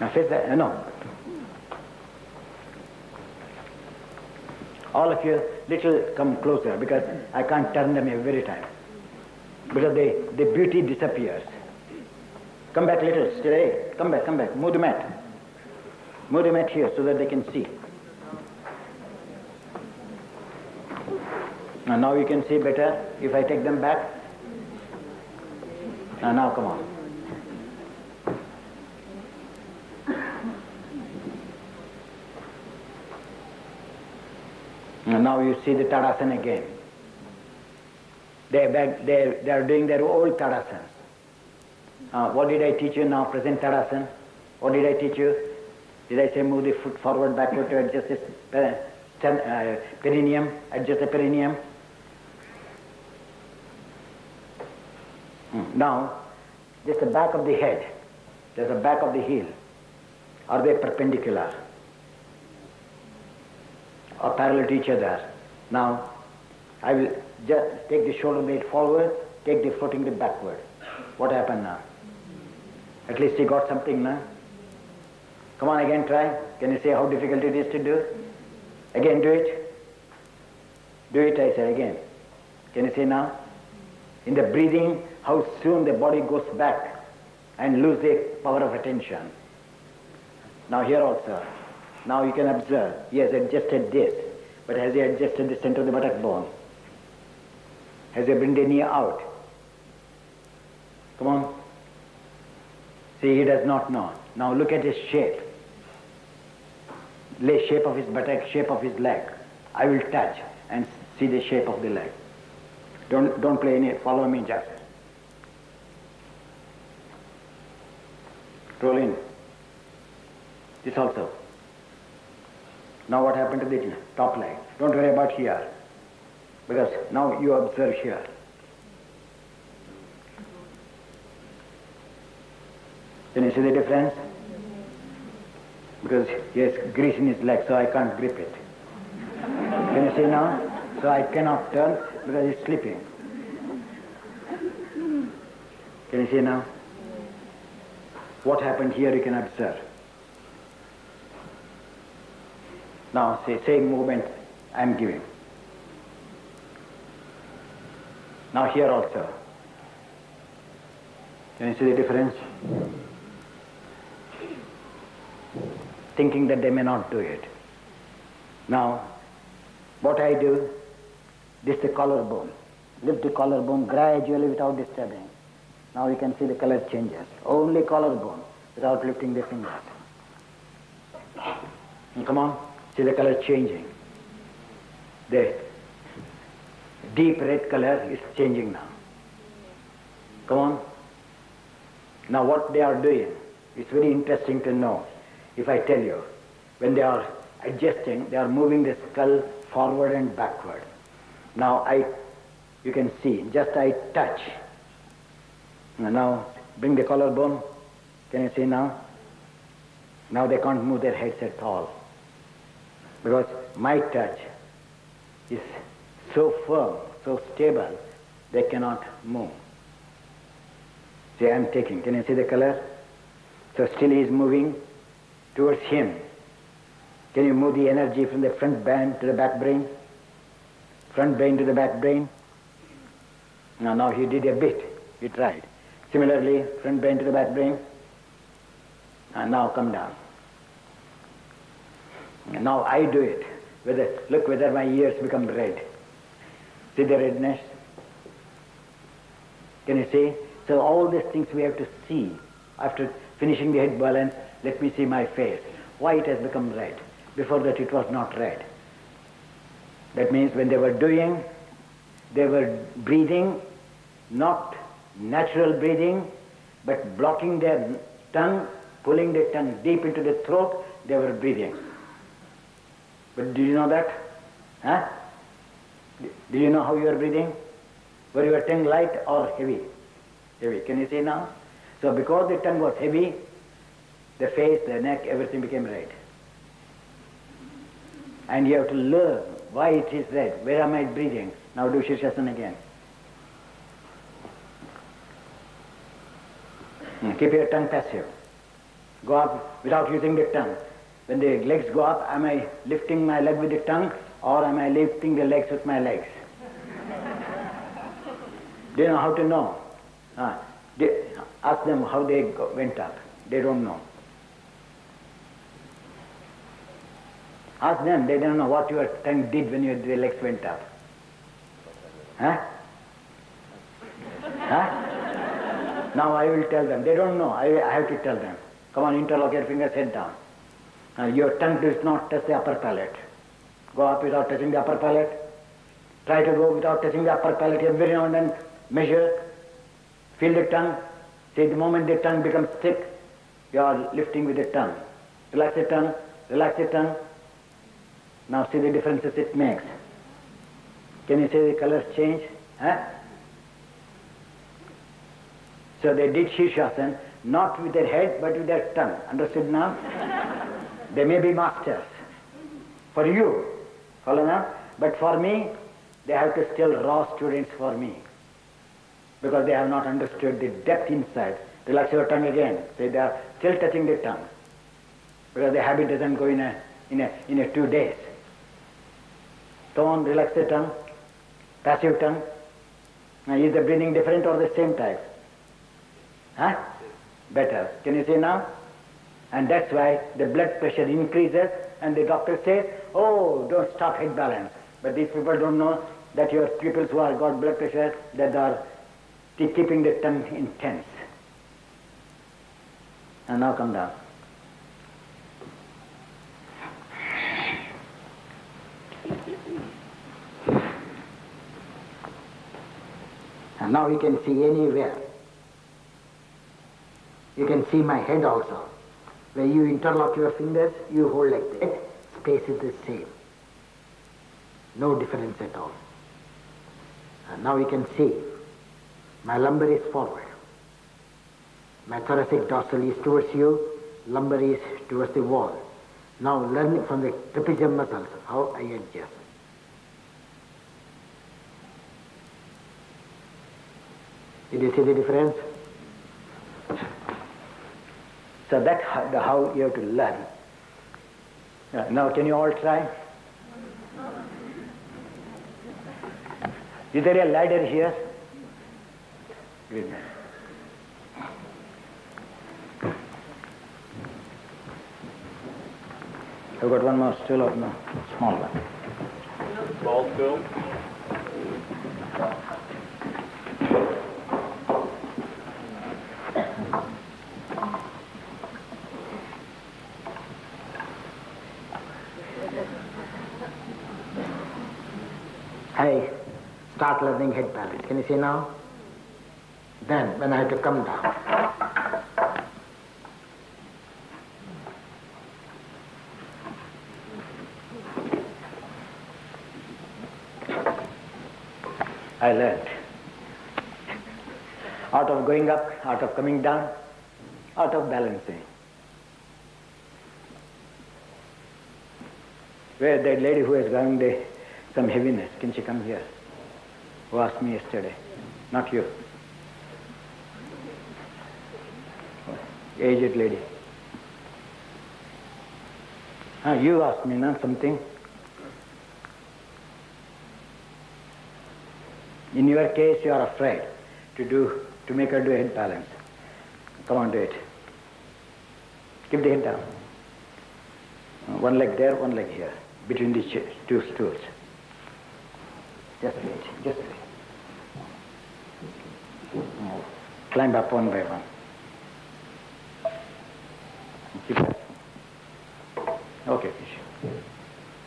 Now no. All of you, little come closer because I can't turn them every time. Because they, the beauty disappears. Come back little, stay. Come back, come back. Move the mat. Move the mat here so that they can see. And now you can see better if I take them back. And now come on. Now you see the Tadasana again. They, they, they are doing their old Tadasanas. Uh, what did I teach you now, present Tadasana? What did I teach you? Did I say move the foot forward, backward to adjust the uh, uh, perineum, adjust the perineum? Hmm. Now, just the back of the head, there's the back of the heel. Are they perpendicular? Or parallel to each other? Now, I will just take the shoulder blade forward, take the floating blade backward. What happened now? At least he got something now. Come on again, try. Can you see how difficult it is to do? Again, do it. Do it, I say again. Can you see now? In the breathing, how soon the body goes back and lose the power of attention. Now here also. Now you can observe, he has adjusted this, but has he adjusted the center of the buttock bone? Has he bring the knee out? Come on. See, he does not know. Now look at his shape. Lay shape of his buttock, shape of his leg. I will touch and see the shape of the leg. Don't, don't play any, follow me just. Roll in. This also. Now what happened to the top leg? Don't worry about here. Because now you observe here. Can you see the difference? Because he has grease in his leg, so I can't grip it. Can you see now? So I cannot turn because it's slipping. Can you see now? What happened here you can observe. Now say same movement I am giving. Now here also. Can you see the difference? Thinking that they may not do it. Now, what I do, this is the collarbone. Lift the collarbone gradually without disturbing. Now you can see the color changes. Only collarbone without lifting the fingers. Come on, see the color changing. The deep red color is changing now. Come on. Now what they are doing, it's very interesting to know. If I tell you, when they are adjusting, they are moving the skull forward and backward. Now I, you can see, just I touch. Now bring the collarbone. Can you see now? Now they can't move their heads at all. Because my touch is so firm, so stable, they cannot move. See, I'm taking. Can you see the color? So still he is moving towards him. Can you move the energy from the front brain to the back brain? Front brain to the back brain? Now, now he did a bit. He tried. Similarly, front brain to the back brain. And now come down. And now I do it. Whether, look whether my ears become red. See the redness? Can you see? So all these things we have to see. After finishing the head balance, let me see my face. Why it has become red? Before that it was not red. That means when they were doing, they were breathing, not natural breathing, but blocking their tongue, pulling the tongue deep into the throat, they were breathing. But do you know that? Huh? Do you know how you are breathing? Were your tongue light or heavy? Heavy. Can you see now? So because the tongue was heavy, the face, the neck, everything became red. And you have to learn why it is red. Where am I breathing? Now do Shirshasana again. Hmm, keep your tongue passive. go up without using the tongue. When the legs go up, am I lifting my leg with the tongue or am I lifting the legs with my legs? You know how to know? Uh, they, ask them how they go, went up. They don't know. Ask them, they don't know what your tongue did when your the legs went up. Huh? huh? Now I will tell them. They don't know. I, I have to tell them. Come on, interlock your fingers, head down. Your tongue does not touch the upper palate. Go up without touching the upper palate. Try to go without touching the upper palate every now and then. Measure. Feel the tongue. See, the moment the tongue becomes thick, you are lifting with the tongue. Relax the tongue. Relax the tongue. Now see the differences it makes. Can you see the colors change? Huh? So they did Shirshasana not with their head but with their tongue. Understood now? they may be masters. For you, now? But for me, they have to still raw students for me. Because they have not understood the depth inside. Relax your tongue again. Say they are still touching the tongue. Because the habit doesn't go in a, in a, in a two days. Don't relax the tongue. Passive tongue. Now, is the breathing different or the same type? Huh? better. Can you see now? And that's why the blood pressure increases and the doctor says, oh, don't stop head balance. But these people don't know that your pupils who are got blood pressure, that are keeping the tongue intense. And now come down. And now you can see anywhere. You can see my head also. When you interlock your fingers, you hold like that. Space is the same. No difference at all. And now you can see my lumbar is forward. My thoracic dorsal is towards you, lumbar is towards the wall. Now learn from the trapezium muscles how I adjust. Did you see the difference? So that's how, you have to learn. Now, can you all try? Is there a ladder here? Good. I've got one more still of no small one. Small still? I start learning head balance. Can you see now? Then, when I have to come down, I learned. Out of going up, out of coming down, out of balancing. Where that lady who is going the some heaviness, can she come here? Who asked me yesterday? Not you. Aged lady. Ah, you asked me, not something. In your case, you are afraid to do, to make her do a head balance. Come on, do it. Keep the head down. One leg there, one leg here, between these two stools. Just wait, just wait. Climb up one by one. Keep that. Okay.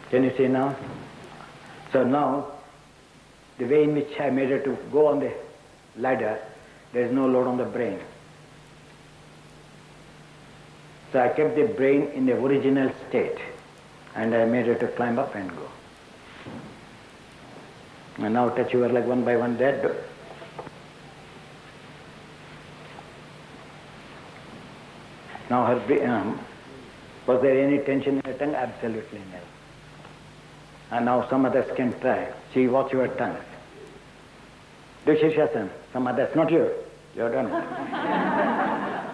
Can you see now? So now, the way in which I made her to go on the ladder, there is no load on the brain. So I kept the brain in the original state and I made her to climb up and go. And now touch your leg one by one there. Now her um, was there any tension in her tongue? Absolutely no. And now some others can try. See, watch your tongue. Do Shirshasana. Some others, not you. You have done it.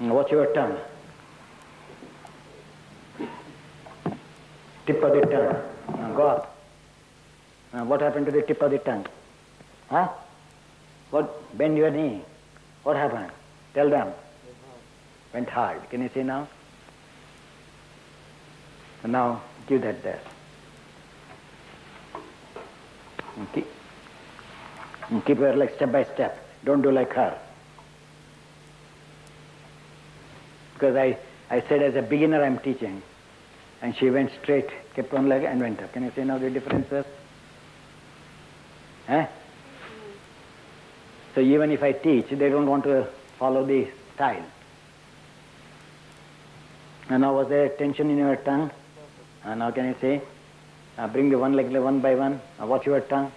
Watch your tongue. Tip of the tongue. Now go up. Now what happened to the tip of the tongue? Huh? What? Bend your knee. What happened? Tell them. Went hard. Can you see now? And now give that there. And keep, and keep her like step by step. Don't do like her. Because I, I said as a beginner I'm teaching. And she went straight, kept one leg and went up. Can you see now the differences? Eh? So even if I teach, they don't want to follow the style. And now was there tension in your tongue? And now can you say? Uh, bring the one leg one by one. Uh, watch your tongue.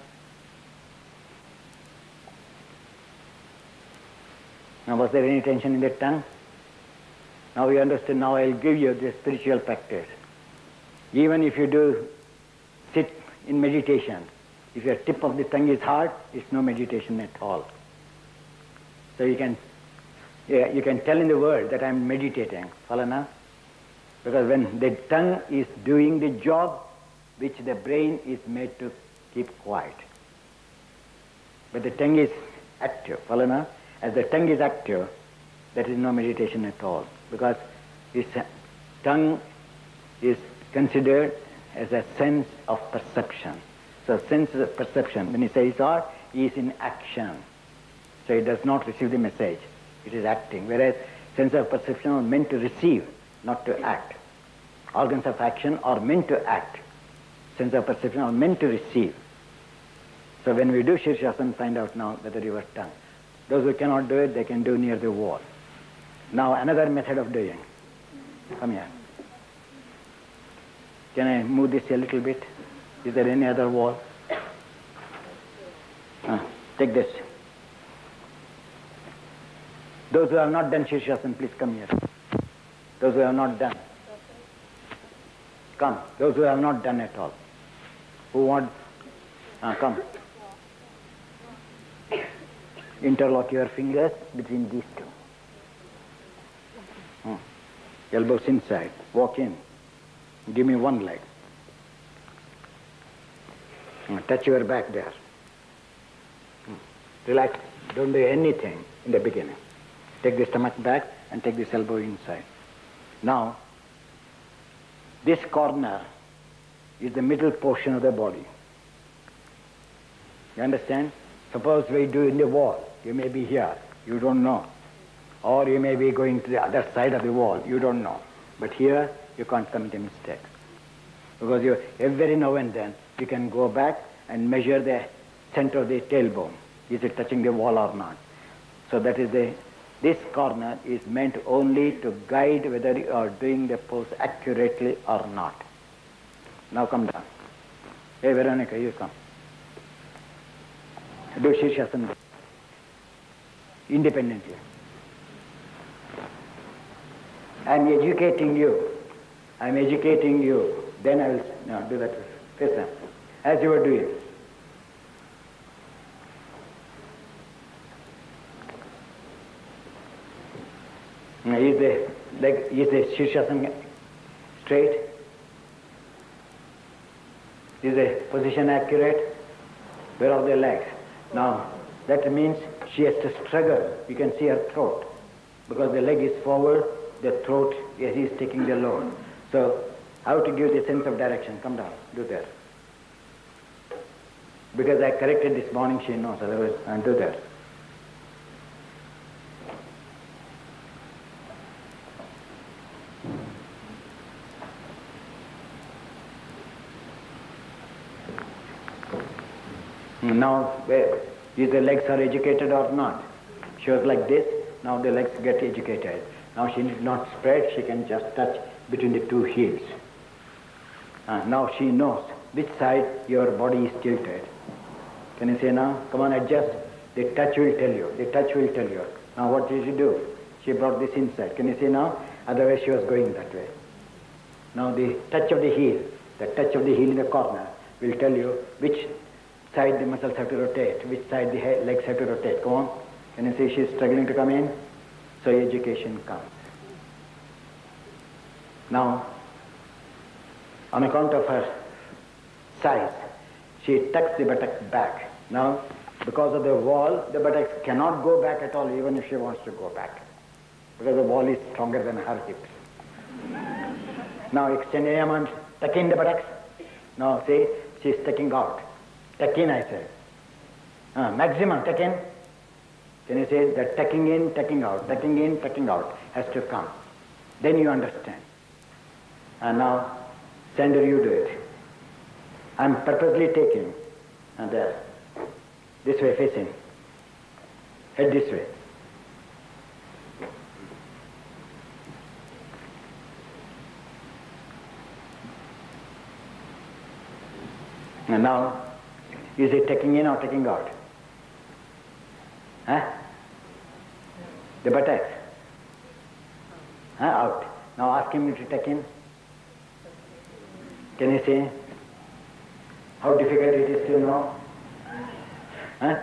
Now was there any tension in the tongue? Now you understand, now I'll give you the spiritual practice. Even if you do sit in meditation, if your tip of the tongue is hard, it's no meditation at all. So you can, yeah, you can tell in the word that I'm meditating. Follow now? Because when the tongue is doing the job which the brain is made to keep quiet. But the tongue is active. Follow now? As the tongue is active, there is no meditation at all. Because its tongue is considered as a sense of perception. So sense of perception, when he says art, is in action. So it does not receive the message. It is acting. Whereas sense of perception are meant to receive, not to act. Organs of action are meant to act. Sense of perception are meant to receive. So when we do Shirshasana, find out now whether your tongue. Those who cannot do it, they can do near the wall. Now another method of doing. Come here. Can I move this a little bit? Is there any other wall? Ah, take this. Those who have not done Shirshasana, please come here. Those who have not done. Come. Those who have not done at all. Who want? Ah, come. Interlock your fingers between these two. Hmm. Elbows inside. Walk in. Give me one leg. Hmm. Touch your back there. Hmm. Relax. Don't do anything in the beginning. Take the stomach back and take this elbow inside. Now, this corner is the middle portion of the body. You understand? Suppose we do in the wall. You may be here. You don't know. Or you may be going to the other side of the wall. You don't know. But here, you can't commit a mistake. Because you, every now and then, you can go back and measure the center of the tailbone. Is it touching the wall or not? So that is the, this corner is meant only to guide whether you are doing the pose accurately or not. Now come down. Hey Veronica, you come. Do Shirshasana independently. I'm educating you. I'm educating you. Then I will no, do that face. As you were doing. Now, is the leg is the Shirshasana straight? Is the position accurate? Where are the legs? Now that means she has to struggle. You can see her throat. Because the leg is forward, the throat yes, is taking the load. So how to give the sense of direction? Come down, do that. Because I corrected this morning, she knows, otherwise I'll do that. Now, if the legs are educated or not. She was like this, now the legs get educated. Now she need not spread, she can just touch between the two heels. Uh, now she knows which side your body is tilted. Can you say now? Come on, adjust. The touch will tell you. The touch will tell you. Now what did she do? She brought this inside. Can you see now? Otherwise she was going that way. Now the touch of the heel, the touch of the heel in the corner will tell you which side the muscles have to rotate, which side the legs have to rotate. Come on. Can you see she's struggling to come in? So education comes. Now, on account of her size, she tucks the buttocks back. Now, because of the wall, the buttocks cannot go back at all, even if she wants to go back. Because the wall is stronger than her hips. Now extend your arm, tuck in the buttocks. Now see, she's tucking out. Tuck in, I said. Uh, maximum tuck in. Can you say that tucking in, tucking out, tucking in, tucking out has to come. Then you understand. And now, Sander, you do it. I'm purposely taking. And there. This way facing. Head this way. And now, is it taking in or taking out? Huh? The buttocks. Huh? Out. Now ask him to take in. Can you see how difficult it is to know? Huh?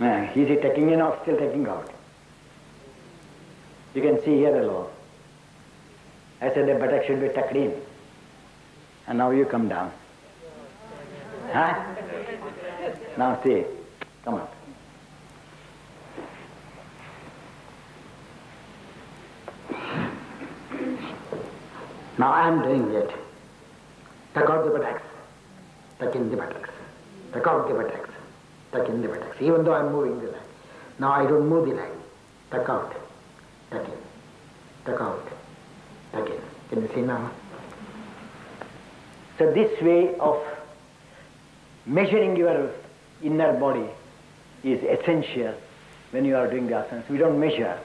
Uh, is he taking in or still taking out? You can see here alone. I said the buttock should be tucked in. And now you come down. Huh? Now see. Come on. Now I am doing it. Tuck out the buttocks. Tuck in the buttocks. Tuck out the buttocks. Tuck in the buttocks. Even though I am moving the leg. Now I don't move the leg. Tuck out. Tuck in. Tuck out. Tuck in. Can you see now? So this way of measuring your inner body is essential when you are doing the asanas. We don't measure.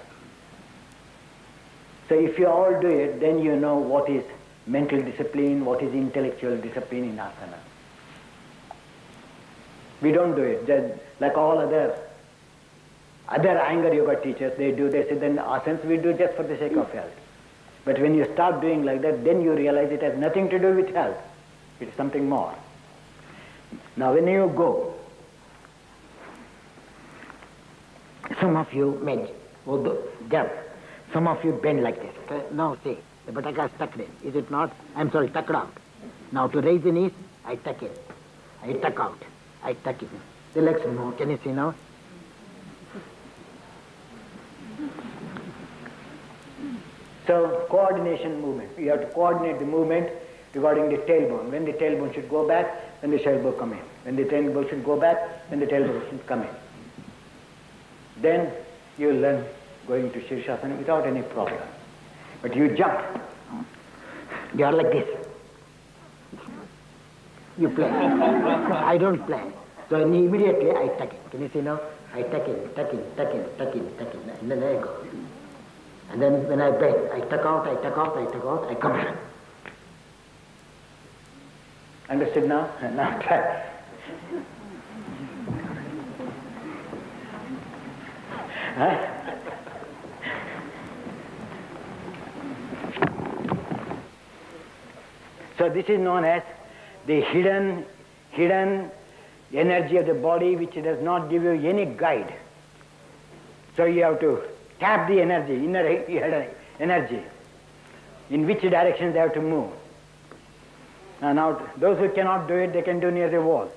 So if you all do it, then you know what is mental discipline, what is intellectual discipline in asana. We don't do it. Just like all other other Iyengar yoga teachers, they do, they say then asanas we do just for the sake of health. But when you start doing like that, then you realize it has nothing to do with health. It's something more. Now when you go, some of you may jump, some of you bend like this. Okay? Now see, the buttock is tucked in, is it not? I'm sorry, tucked out. Now to raise the knees, I tuck in. I tuck out. I tuck in. The legs move. Can you see now? So coordination movement. You have to coordinate the movement regarding the tailbone. When the tailbone should go back, then the tailbone come in. When the tailbone should go back, then the tailbone should come in. Then you learn going to Shirshasana without any problem. But you jump. You are like this. You play. I don't play. So immediately I tuck it. Can you see now? I tuck in, tuck in, tuck in, tuck in, tuck in, and then I go. And then when I bend, I tuck out, I tuck out, I tuck out, I come back. Understood now? Now try. So this is known as the hidden, hidden energy of the body which does not give you any guide. So you have to tap the energy, inner energy, in which direction they have to move. And now those who cannot do it, they can do near the wall.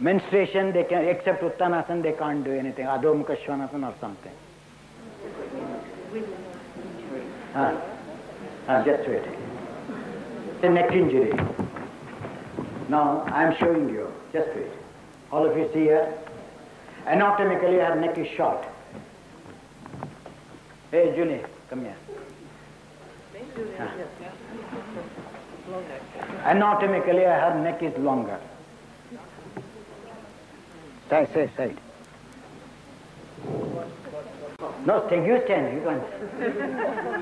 Menstruation, they can, except Uttanasana, they can't do anything. Adho Mukha Svanasana or something. Ah. Ah, just wait. A neck injury. Now, I am showing you. Just wait. All of you see here? Anatomically, her neck is short. Hey, Julie, come here. Ah. Anatomically, her neck is longer. Side, side, side. No, take you stand. You can't.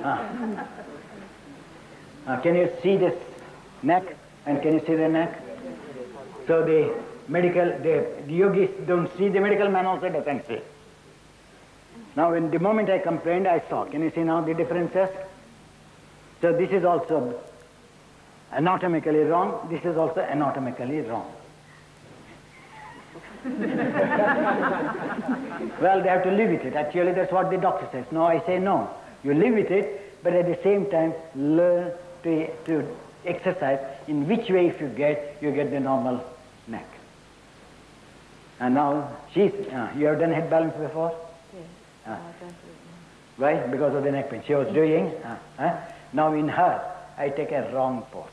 Ah. Uh, can you see this neck and can you see the neck? So the medical, the, the yogis don't see, the medical man also doesn't see. Now in the moment I complained, I saw. Can you see now the differences? So this is also anatomically wrong, this is also anatomically wrong. well, they have to live with it. Actually, that's what the doctor says. No, I say no. You live with it, but at the same time, learn to, to exercise in which way if you get, you get the normal neck. And now, she's, uh, you have done head balance before? Yes. It. Right? Because of the neck pain. She was doing. Uh, uh, now in her, I take a wrong pose.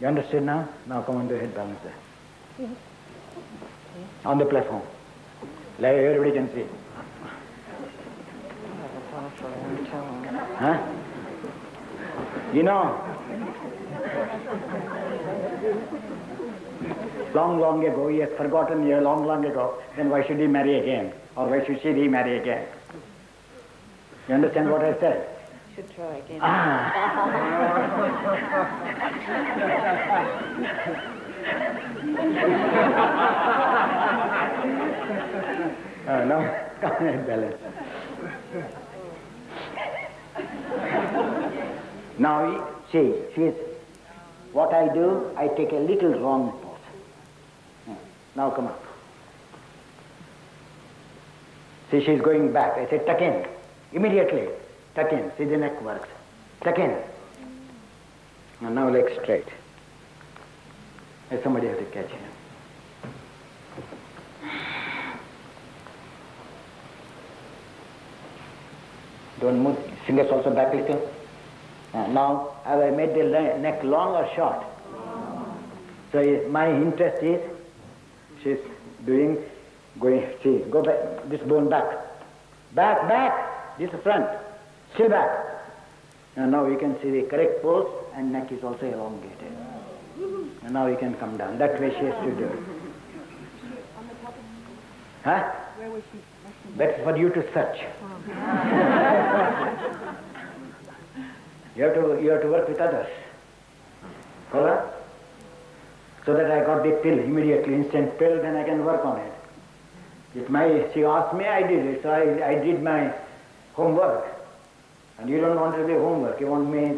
You understood now? Now come on to head balance there. Yes. On the platform. Like everybody can see. Huh? You know, long, long ago, he has forgotten you long, long ago, then why should he marry again? Or why should she remarry again? You understand what I said? Should try again. Uh, no, can't balance. now, see, she is, what I do, I take a little wrong pose. Now come up. See, she's going back. I say, tuck in. Immediately, tuck in. See, the neck works. Tuck in. And now leg straight. Hey, somebody has to catch him. Don't move. Fingers also back little. Uh, now, have I made the neck long or short? So my interest is, she's doing, going, see, go back, this bone back. Back, back, this front, still back. And now you can see the correct pose and neck is also elongated. And now you can come down. That way she has to do it. Huh? Where was she? That's for you to search. you have to you have to work with others. Follow? So that I got the pill immediately, instant pill, then I can work on it. If my she asked me, I did it. So I, I did my homework. And you don't want to do homework, you want me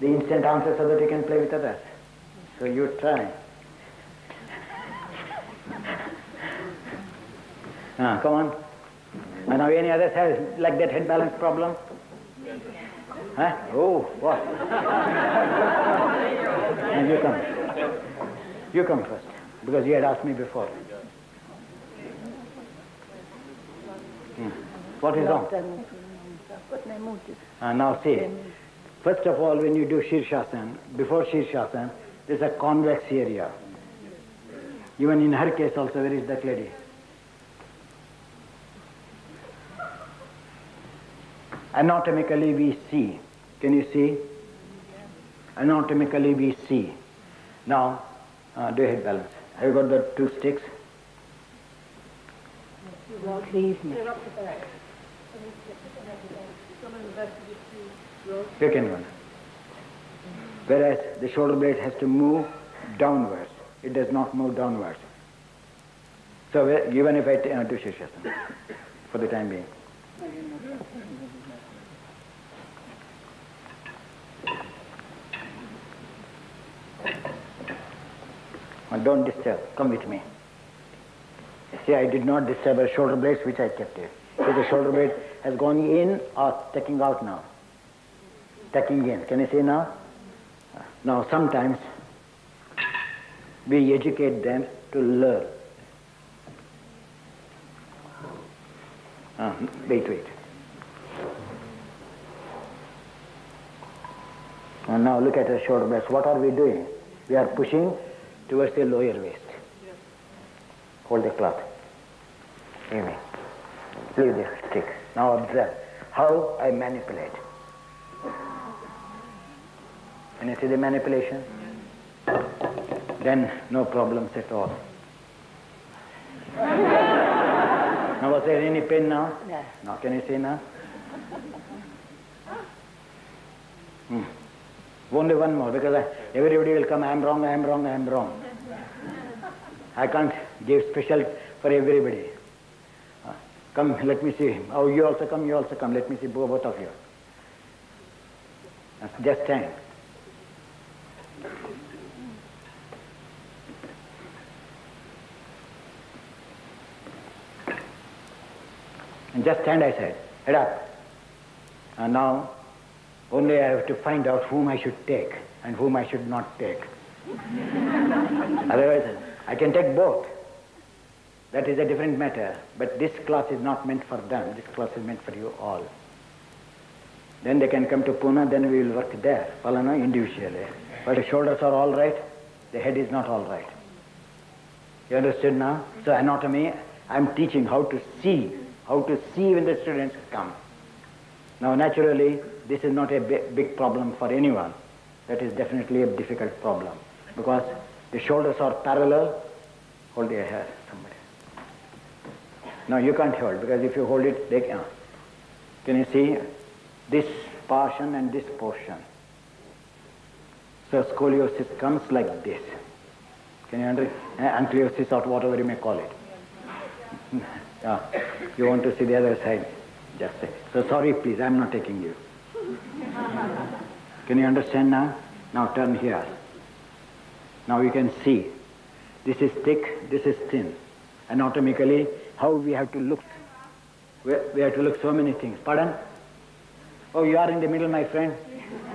the instant answer so that you can play with others. So you try. Ah, come on. And now any others have like that head balance problem? Huh? Oh, what? and you come. You come first, because you had asked me before. Hmm. What is wrong? Ah, now see, first of all, when you do Shirshasana, before Shirshasana, there's a convex area. Even in her case also, where is that lady? Anatomically we see. Can you see? Anatomically we see. Now, uh, do head balance. Have you got the two sticks? Leave me. Pick anyone. Whereas the shoulder blade has to move downwards. It does not move downwards. So even if I uh, do for the time being. Well, don't disturb. Come with me. See, I did not disturb her shoulder blades, which I kept it. So the shoulder blade has gone in or taking out now. Taking in. Can you see now? Now, sometimes we educate them to learn. Ah, wait, wait. And now look at the shoulder blades. What are we doing? We are pushing towards the lower waist. Hold the cloth. Me. Leave the stick. Now observe how I manipulate. Can you see the manipulation? Then no problems at all. now was there any pain now? No. Now can you see now? Hmm. Only one more because I, everybody will come, I am wrong, I am wrong, I am wrong. I can't give special for everybody. Come, let me see. Oh, you also come, you also come. Let me see both of you. That's just stand. And just stand, I said. Head up. And now, only I have to find out whom I should take and whom I should not take. Otherwise, I can take both. That is a different matter. But this class is not meant for them. This class is meant for you all. Then they can come to Pune, then we will work there, Palana individually. But the shoulders are all right, the head is not all right. You understood now? So anatomy, I'm teaching how to see, how to see when the students come. Now naturally, this is not a big, problem for anyone. That is definitely a difficult problem. Because the shoulders are parallel. Hold your hair, somebody. No, you can't hold, because if you hold it, they can. Can you see this portion and this portion? So scoliosis comes like this. Can you understand? Eh, ankylosis or whatever you may call it. yeah. You want to see the other side? Just say. So sorry, please, I'm not taking you. Can you understand now? Now turn here. Now you can see. This is thick, this is thin. Anatomically, how we have to look. We, we have to look so many things. Pardon? Oh, you are in the middle, my friend.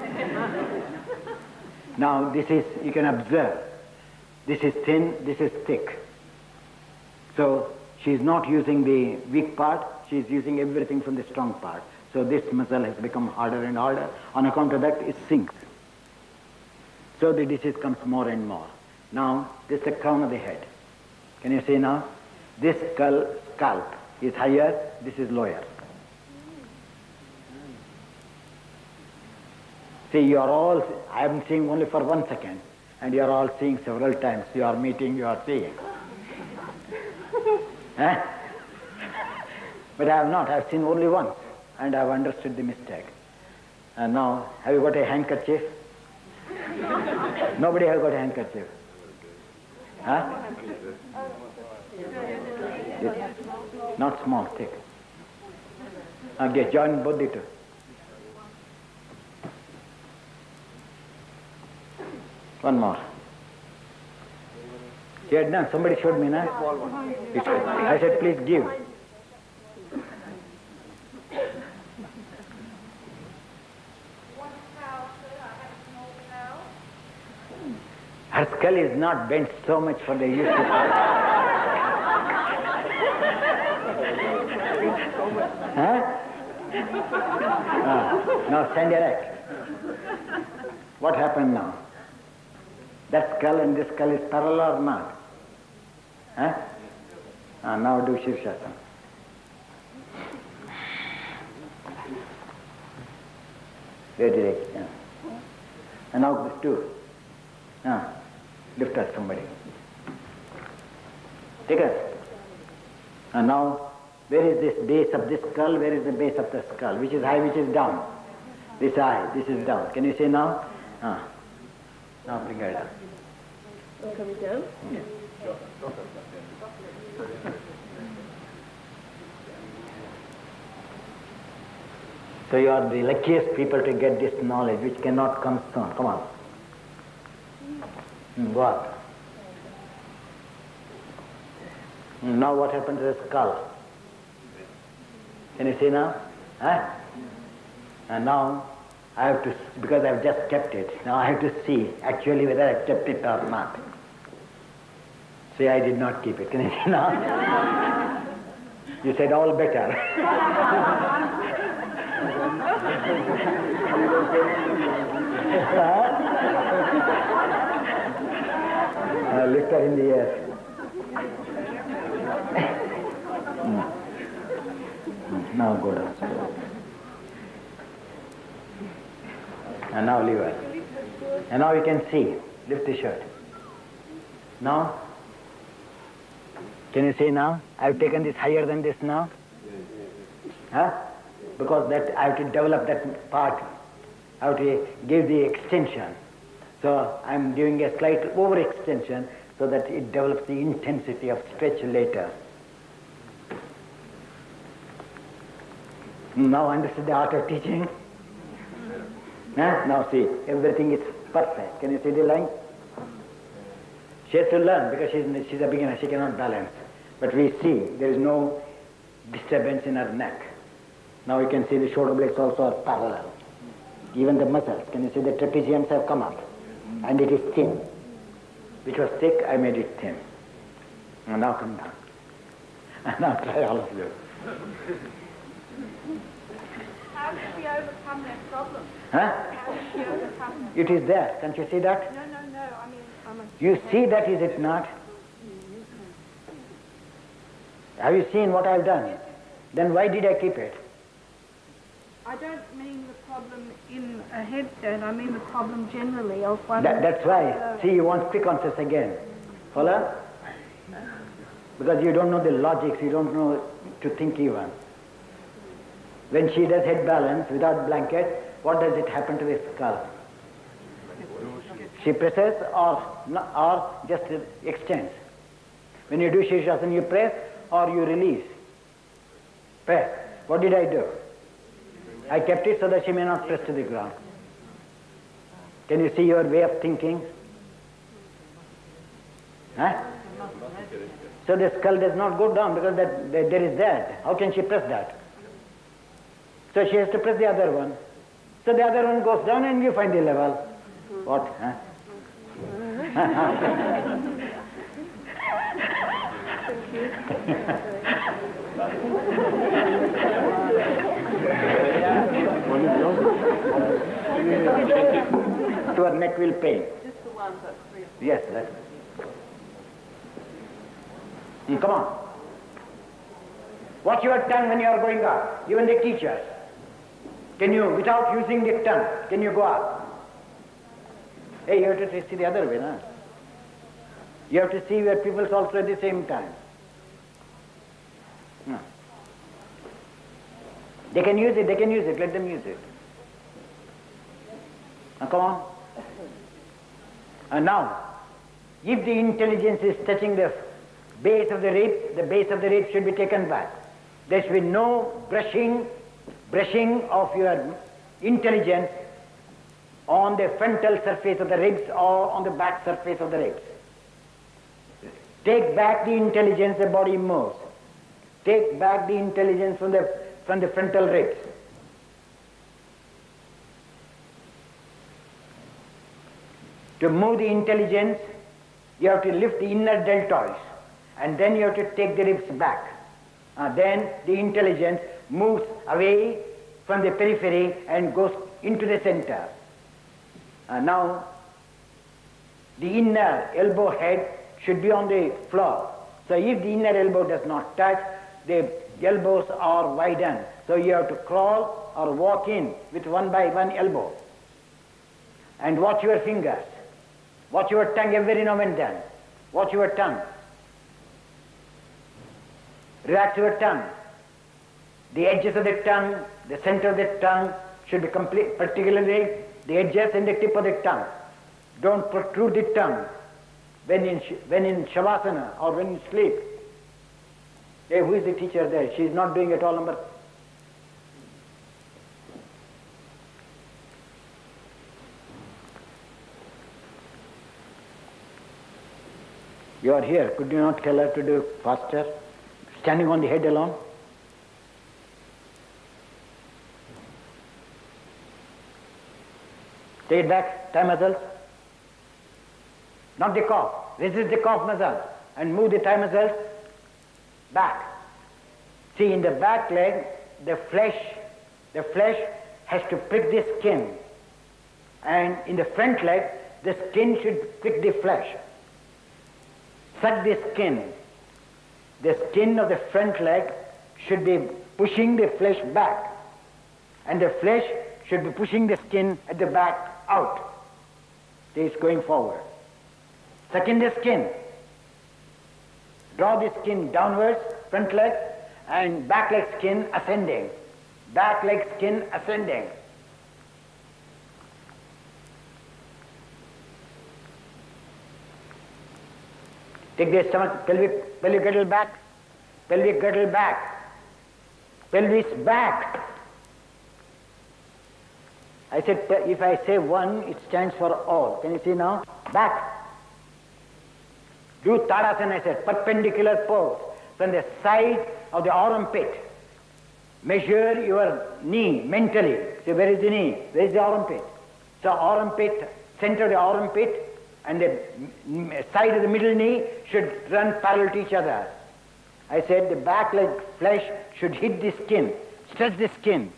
now this is, you can observe. This is thin, this is thick. So she is not using the weak part, she is using everything from the strong part. So this muscle has become harder and harder. On account of that, it sinks. So the disease comes more and more. Now, this is the crown of the head. Can you see now? This scalp is higher, this is lower. See, you are all, I am seeing only for one second, and you are all seeing several times. You are meeting, you are seeing. eh? But I have not, I have seen only once, and I have understood the mistake. And now, have you got a handkerchief? Nobody has got a handkerchief. Huh? Not small, thick. Ah, okay, join both the two. One more. Done, somebody showed me, now. I said, please give. Her skull is not bent so much for the use of Huh? Ah, now stand erect. What happened now? That skull and this skull is parallel or not? Huh? Ah, now do Shirshasana. Very direct. Yeah. And now this two. Ah, lift up somebody. Take us. And now, where is this base of this skull? Where is the base of the skull? Which is high, which is down? This high, this is down. Can you see now? Ah. Now bring her down. Coming down? So you are the luckiest people to get this knowledge which cannot come soon. Come on. Mm, go on. Mm, Now what happened to the skull? Can you see now? Huh? And now I have to, because I've just kept it, now I have to see actually whether I've kept it or not. See, I did not keep it. Can you see now? you said all better. uh, lift her in the air. Mm. Mm, Now go down. And now leave it. And now you can see. Lift the shirt. Now, can you see now? I've taken this higher than this now. Huh? Because that I have to develop that part. I have to give the extension. So I'm doing a slight overextension so that it develops the intensity of stretch later. Now understood the art of teaching? Huh? Now see, everything is perfect. Can you see the line? She has to learn because she's, she's a beginner, she cannot balance. But we see there is no disturbance in her neck. Now you can see the shoulder blades also are parallel. Even the muscles, can you see the trapeziums have come up? And it is thin. Which was thick, I made it thin. And now come down. And now try all of you. How did we overcome that problem? Huh? How did we overcome that? It is there. Can't you see that? No, no, no. I mean, I'm a, You see that, is it not? Have you seen what I've done? Then why did I keep it? I don't mean the problem in a headstand. I mean the problem generally of one. That, that's why. See, you want quick answers again. Follow? Because you don't know the logics, you don't know to think even. When she does head balance without blanket, what does it happen to the skull? She presses or, or just extends. When you do Shirshasana, you press or you release. Press. What did I do? I kept it so that she may not press to the ground. Can you see your way of thinking? Huh? So the skull does not go down because that, that there is that. How can she press that? So she has to press the other one. So the other one goes down and you find the level. Mm-hmm. What? Huh? So her neck will pain. Just the one, but three. Yes, that's come on. Watch your tongue when you are going up. Even the teachers. Can you, without using the tongue, can you go up? Hey, you have to see the other way, no? You have to see where people also at the same time. No. They can use it, they can use it, let them use it. Now come on. And now, if the intelligence is touching the base of the rib, the base of the rib should be taken back. There should be no brushing, brushing of your intelligence on the frontal surface of the ribs or on the back surface of the ribs. Take back the intelligence, the body moves. Take back the intelligence from the, from the frontal ribs. To move the intelligence, you have to lift the inner deltoids and then you have to take the ribs back. Uh, then the intelligence moves away from the periphery and goes into the center. Uh, now, the inner elbow head should be on the floor. So if the inner elbow does not touch, the elbows are widened. So you have to crawl or walk in with one by one elbow. And watch your fingers. Watch your tongue every now and then. Watch your tongue. Relax your tongue. The edges of the tongue, the center of the tongue should be complete, particularly the edges and the tip of the tongue. Don't protrude the tongue when in, when in Shavasana or when you sleep. Hey, who is the teacher there? She is not doing it all number. You are here. Could you not tell her to do faster? Standing on the head alone? Take it back, thigh muscles. Not the calf. Resist the calf muscle and move the thigh muscles back. See, in the back leg, the flesh, the flesh has to prick the skin. And in the front leg, the skin should prick the flesh. Suck the skin. The skin of the front leg should be pushing the flesh back. And the flesh should be pushing the skin at the back out. It is going forward. Second the skin. Draw the skin downwards, front leg, and back leg skin ascending. Back leg skin ascending. Take the stomach, pelvic, pelvic girdle back, pelvic girdle back, pelvis back. I said, if I say one, it stands for all. Can you see now? Back. Do Tadasana, I said, perpendicular pose. from the side of the armpit. Measure your knee mentally. So where is the knee? Where is the armpit? So armpit, center of the armpit and the side of the middle knee should run parallel to each other. I said the back leg flesh should hit the skin, stretch the skin,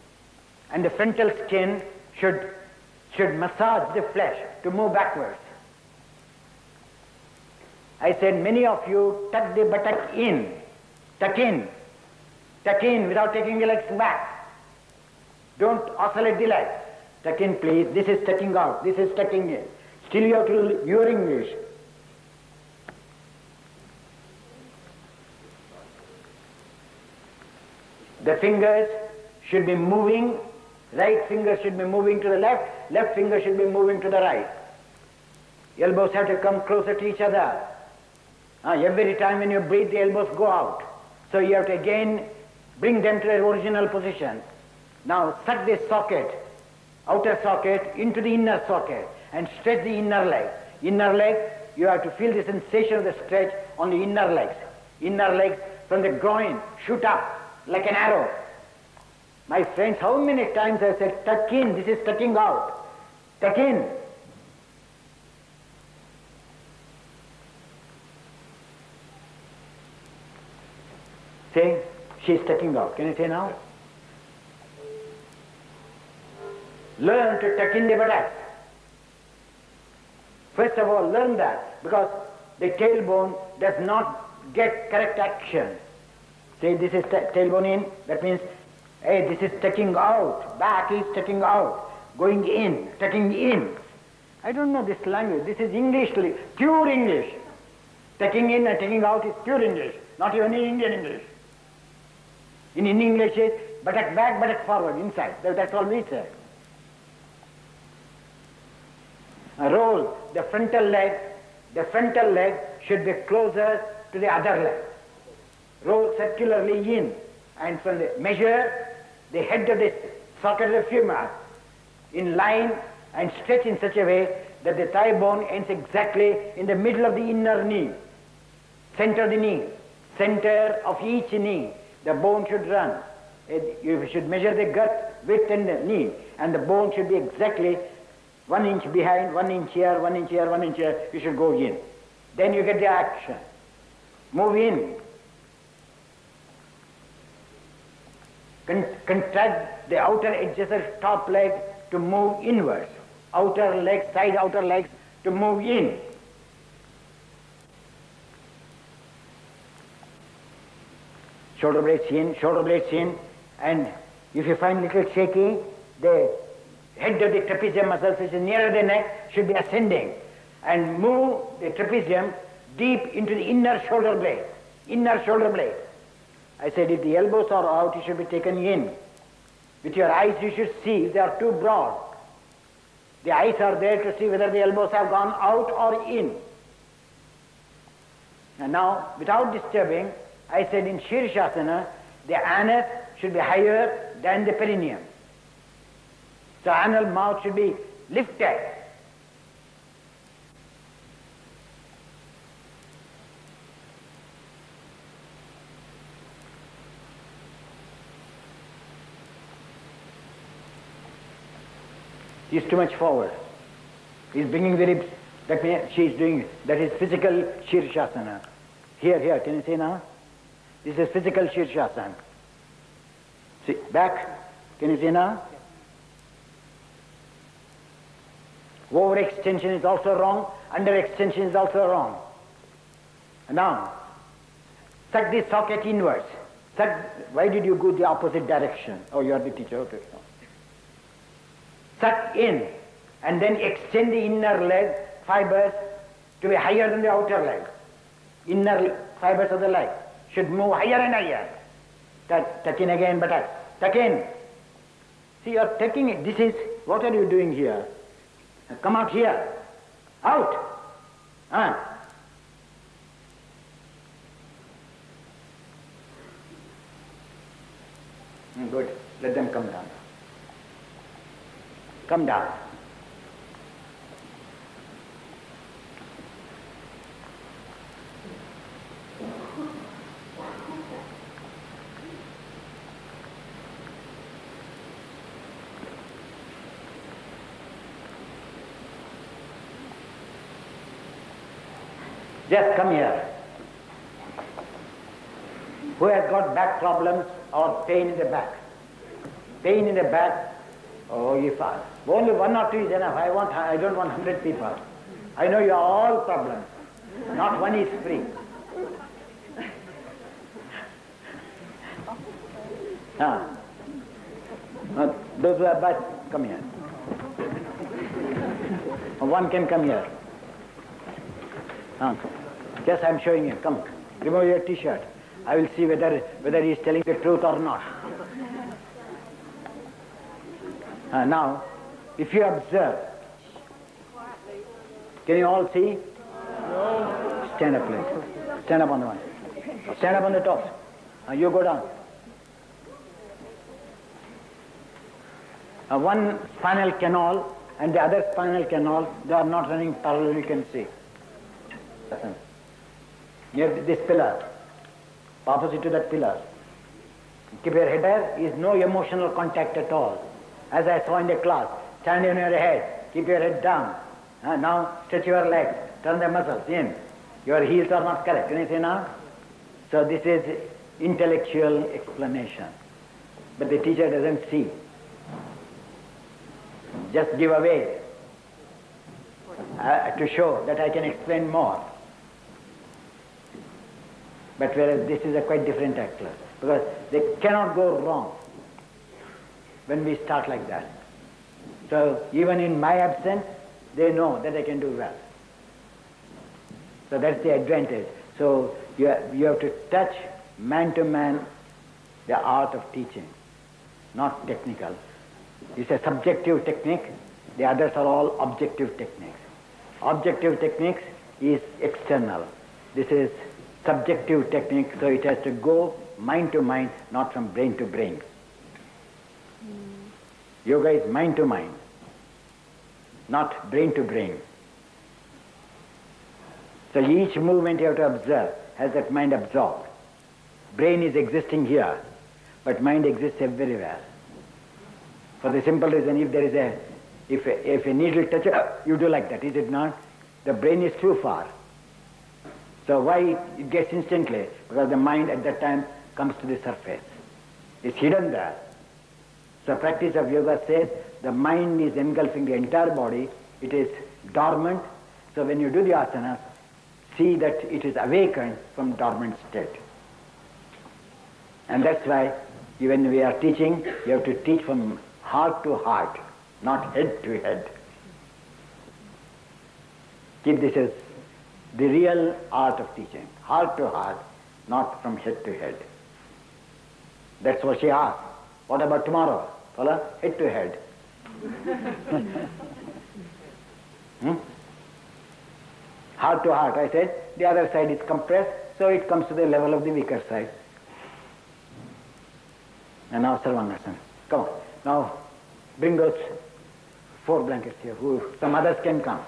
and the frontal skin should, should massage the flesh to move backwards. I said many of you tuck the buttock in, tuck in, tuck in without taking the legs back. Don't oscillate the legs. Tuck in please, this is tucking out, this is tucking in. Still you have to your English. The fingers should be moving, right finger should be moving to the left, left finger should be moving to the right. Elbows have to come closer to each other. Uh, every time when you breathe, the elbows go out. So you have to again bring them to their original position. Now suck this socket, outer socket, into the inner socket and stretch the inner leg. Inner leg, you have to feel the sensation of the stretch on the inner legs. Inner legs from the groin shoot up like an arrow. My friends, how many times I said, tuck in, this is tucking out. Tuck in. Say, she's tucking out. Can you say now? Learn to tuck in the buttocks. First of all, learn that because the tailbone does not get correct action. Say this is tailbone in, that means, hey, this is taking out, back is taking out, going in, taking in. I don't know this language. This is English, pure English. Taking in and taking out is pure English, not even in Indian English. In Indian English, it's buttock back, buttock forward, inside. That's all we say. Roll the frontal leg, the frontal leg should be closer to the other leg. Roll circularly in and from the measure the head of the socket of the femur in line and stretch in such a way that the thigh bone ends exactly in the middle of the inner knee, center of the knee, center of each knee. The bone should run. You should measure the gut width and the knee, and the bone should be exactly one inch behind, one inch here, one inch here, one inch here, you should go in. Then you get the action. Move in. Con contract the outer edges of top leg to move inwards. Outer leg, side outer legs to move in. Shoulder blades in, shoulder blades in, and if you find little shaky, the head of the trapezium muscle, which is nearer the neck, should be ascending and move the trapezium deep into the inner shoulder blade. Inner shoulder blade. I said if the elbows are out, it should be taken in. With your eyes, you should see if they are too broad. The eyes are there to see whether the elbows have gone out or in. And now, without disturbing, I said in Shirshasana, the anus should be higher than the perineum. The anal mouth should be lifted. He's too much forward. He's bringing the ribs. That means she's doing, that is physical Shirshasana. Here, here, can you see now? This is physical Shirshasana. See, back, can you see now? Overextension is also wrong, underextension is also wrong. Now, suck the socket inwards. Suck, why did you go the opposite direction? Oh, you are the teacher, okay. Suck in and then extend the inner leg fibers to be higher than the outer leg. Inner fibers of the leg should move higher and higher. Tuck, tuck in again, but tuck in. See, you are taking it. This is, what are you doing here? Come out here. Out. Ah. Good. Let them come down. Come down. Just come here. Who has got back problems or pain in the back? Pain in the back. Oh, if I, only one or two is enough. I want. I don't want hundred people. I know you are all problems. Not one is free. Ah. Uh, those who are back, come here. One can come here. Ah. Yes, I'm showing you. Come. Remove your t-shirt. I will see whether whether he is telling the truth or not. Uh, now, if you observe, can you all see? No. Stand up, please. Stand up on the one. Stand up on the top. Uh, you go down. Uh, one spinal canal and the other spinal canal, they are not running parallel, you can see. Near this pillar, opposite to that pillar. Keep your head there is no emotional contact at all. As I saw in the class, stand on your head, keep your head down. Uh, now stretch your legs, turn the muscles in. Your heels are not correct. Can you see now? So this is intellectual explanation. But the teacher doesn't see. Just give away uh, to show that I can explain more. But whereas this is a quite different actor because they cannot go wrong when we start like that. So even in my absence, they know that I can do well. So that's the advantage. So you have, you have to touch man to man the art of teaching, not technical. It's a subjective technique, the others are all objective techniques. Objective techniques is external. This is subjective technique, so it has to go mind to mind, not from brain to brain. Hmm. Yoga is mind to mind, not brain to brain. So each movement you have to observe has that mind absorbed. Brain is existing here, but mind exists everywhere. For the simple reason, if there is a, if a, if a needle touches, you do like that, is it not? The brain is too far. So why it gets instantly? Because the mind at that time comes to the surface. It's hidden there. So practice of yoga says the mind is engulfing the entire body. It is dormant. So when you do the asana, see that it is awakened from dormant state. And that's why even we are teaching, you have to teach from heart to heart, not head to head. Keep this as the real art of teaching, heart to heart, not from head to head. That's what she asked. What about tomorrow? Follow? Head to head. hmm? Heart to heart, I said, the other side is compressed, so it comes to the level of the weaker side. And now Sarvangasana. Come on. Now bring those four blankets here. Who, some others can come.